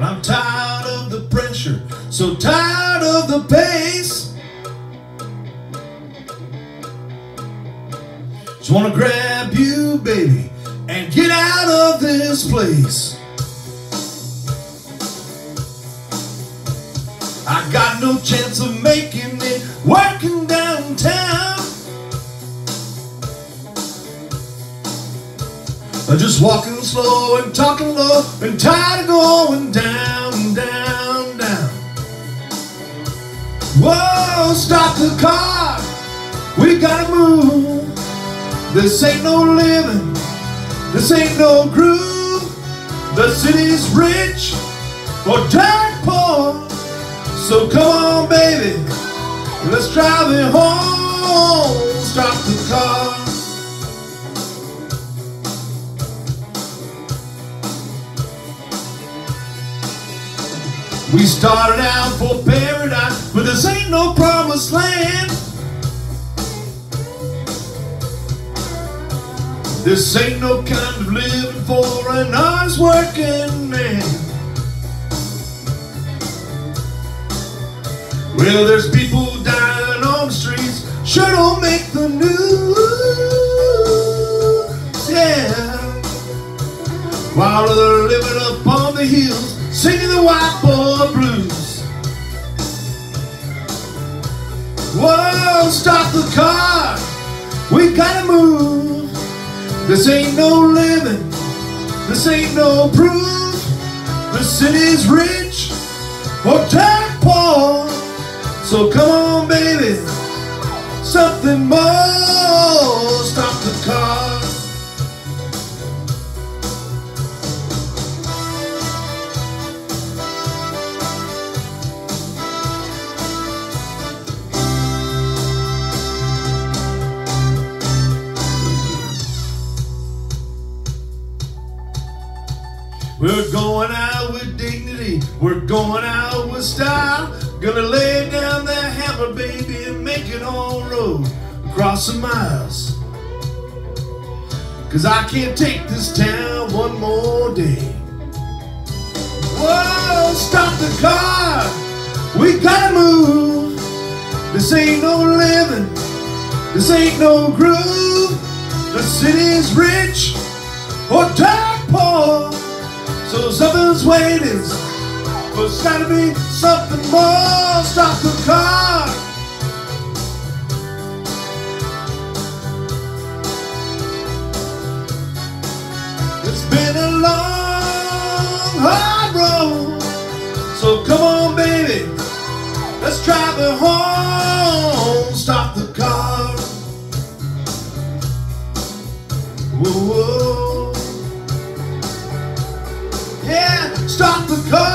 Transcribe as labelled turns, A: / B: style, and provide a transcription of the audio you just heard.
A: I'm tired of the pressure, so tired of the pace. Just wanna grab you, baby, and get out of this place. I got no chance of making it working walking slow and talking low and tired of going down, down, down. Whoa, stop the car. We gotta move. This ain't no living. This ain't no groove. The city's rich or dirt poor. So come on, baby. Let's drive it home. Stop the car. We started out for paradise, but this ain't no promised land. This ain't no kind of living for an honest working man. Well, there's people dying on the streets, sure don't make the news. Yeah. While they're living up on the hills, singing the white boy blues. Whoa, stop the car. We gotta move. This ain't no living. This ain't no proof. The city's rich or dirt poor. So come on, baby. Something more. We're going out with dignity. We're going out with style. Gonna lay down that hammer, baby, and make it on road across the miles. Cause I can't take this town one more day. Whoa, stop the car. We gotta move. This ain't no living. This ain't no groove. The city's rich Something's waiting, but it's gotta be something more. Stop the car. It's been a long, hard road. So come on, baby, let's drive it home. Stop the car. Whoa, whoa. Stop the car.